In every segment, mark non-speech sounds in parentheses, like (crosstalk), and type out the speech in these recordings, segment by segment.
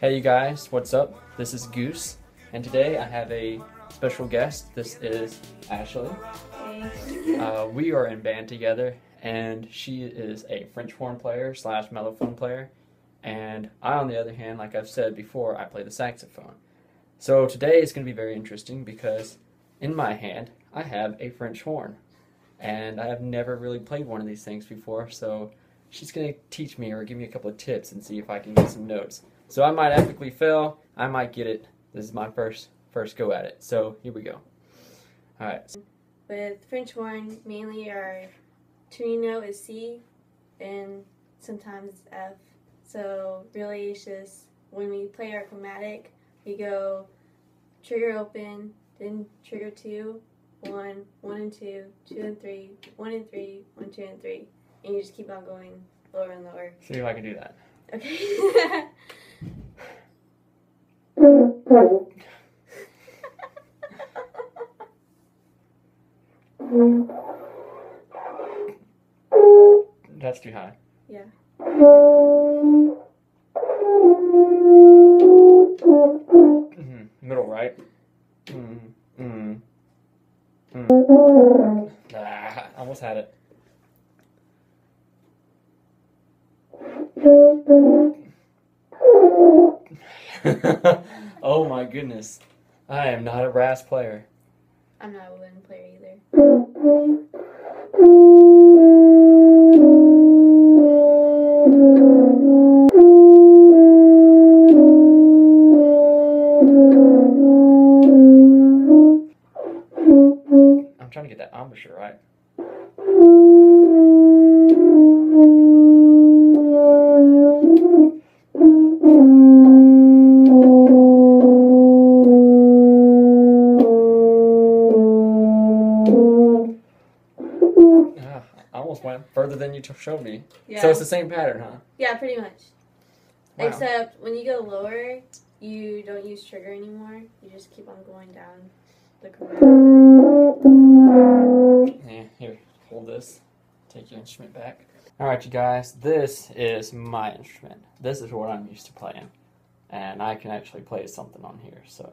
Hey you guys, what's up? This is Goose, and today I have a special guest. This is Ashley. Hey. Uh, we are in band together, and she is a French horn player slash mellophone player, and I, on the other hand, like I've said before, I play the saxophone. So today is going to be very interesting because in my hand I have a French horn, and I have never really played one of these things before. So she's going to teach me or give me a couple of tips and see if I can get some notes. So I might epically fail. I might get it. This is my first first go at it. So here we go. All right. With French horn, mainly our tuning note is C and sometimes F. So really it's just when we play our chromatic, we go trigger open, then trigger two, one, one and two, two and three, one and three, one, two and three. And you just keep on going lower and lower. See if I can do that. Okay. (laughs) That's too high. Yeah. hmm Middle right. Mm, mm, mm. Ah, almost had it. (laughs) goodness. I am not a brass player. I'm not a wooden player either. I'm trying to get that embouchure right. Almost went further than you t- showed me. Yeah. So it's the same pattern, huh? Yeah, pretty much. Wow. Except when you go lower, you don't use trigger anymore. You just keep on going down the chromatic. Yeah, here, hold this. Take your instrument back. Alright, you guys, this is my instrument. This is what I'm used to playing. And I can actually play something on here, so.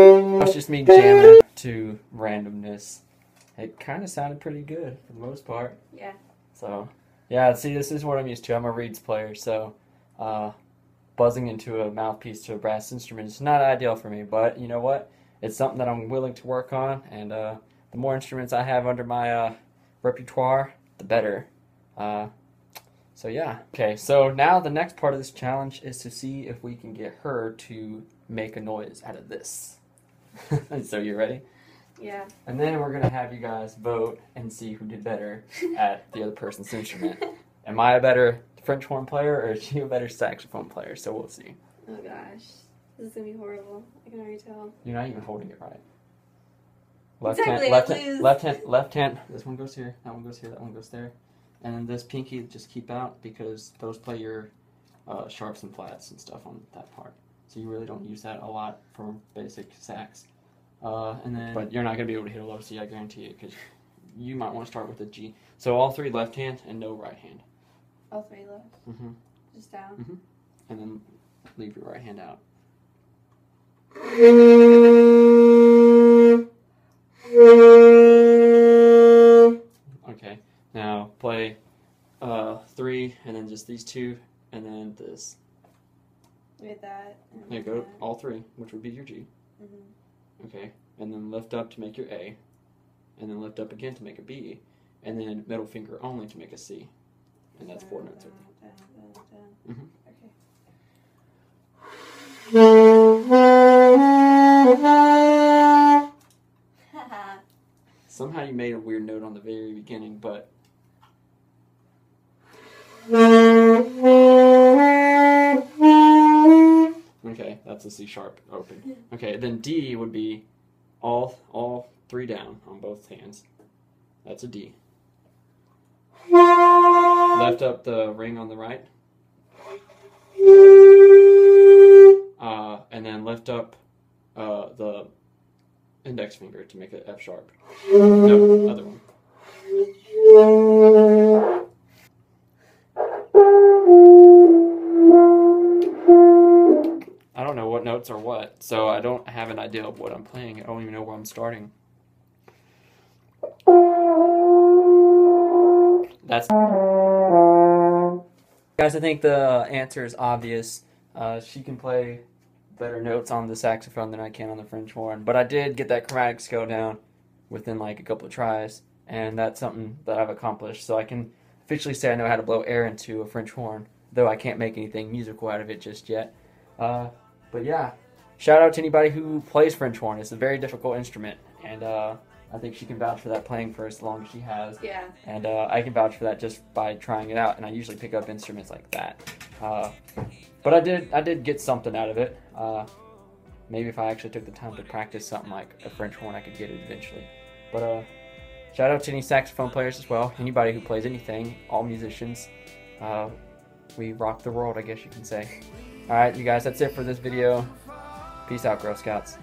That's just me jamming to randomness. It kind of sounded pretty good for the most part. Yeah. So, yeah, see, this is what I'm used to. I'm a reeds player, so uh, buzzing into a mouthpiece to a brass instrument is not ideal for me. But you know what? It's something that I'm willing to work on, and uh, the more instruments I have under my uh, repertoire, the better. Uh, so yeah. Okay, so now the next part of this challenge is to see if we can get her to make a noise out of this. (laughs) so you ready? Yeah. And then we're gonna have you guys vote and see who did better at the other person's instrument. (laughs) Am I a better French horn player or is she a better saxophone player? So we'll see. Oh gosh. This is gonna be horrible. I can already tell. You're not even holding it right. Left Exactly, hand, left hand, left hand, left hand. This one goes here. That one goes here. That one goes there. And then this pinky just keep out because those play your uh, sharps and flats and stuff on that part. So you really don't use that a lot for basic sax. Uh, and then, but you're not gonna be able to hit a low C. I guarantee it because you might want to start with a G. So all three left hand and no right hand. All three left. hmm Just down. And then leave your right hand out. Okay, now play uh, three, and then just these two, and then this. With that. you go, that. all three, which would be your G. Mhm. Okay, and then lift up to make your A, and then lift up again to make a B, and then middle finger only to make a C. And that's four notes. Down, that's a C sharp open. Okay, then D would be all all three down on both hands. That's a D. Left up the ring on the right. Uh, and then lift up uh, the index finger to make it F sharp. No, other one. What, so I don't have an idea of what I'm playing. I don't even know where I'm starting. That's guys. I think the answer is obvious. Uh, she can play better notes on the saxophone than I can on the French horn, but I did get that chromatic scale down within like a couple of tries, and that's something that I've accomplished. So I can officially say I know how to blow air into a French horn, though I can't make anything musical out of it just yet. Uh, but yeah, shout out to anybody who plays French horn. It's a very difficult instrument, and uh, I think she can vouch for that playing for as long as she has. Yeah. And uh, I can vouch for that just by trying it out. And I usually pick up instruments like that. Uh, but I did, I did get something out of it. Uh, maybe if I actually took the time to practice something like a French horn, I could get it eventually. But uh, shout out to any saxophone players as well. Anybody who plays anything, all musicians. Uh, we rock the world, I guess you can say. All right, you guys, that's it for this video. Peace out, Girl Scouts.